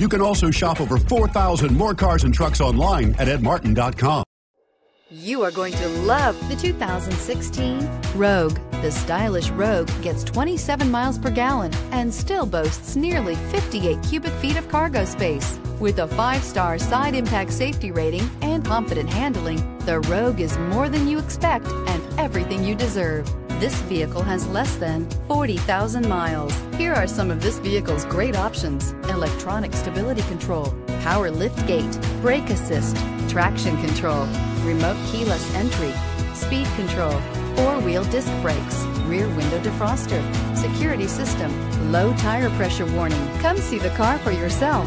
You can also shop over 4,000 more cars and trucks online at edmartin.com. You are going to love the 2016 Rogue. The stylish Rogue gets 27 miles per gallon and still boasts nearly 58 cubic feet of cargo space. With a five-star side impact safety rating and confident handling, the Rogue is more than you expect and everything you deserve. This vehicle has less than 40,000 miles. Here are some of this vehicle's great options. Electronic stability control, power lift gate, brake assist, traction control, remote keyless entry, speed control, four-wheel disc brakes, rear window defroster, security system, low tire pressure warning. Come see the car for yourself.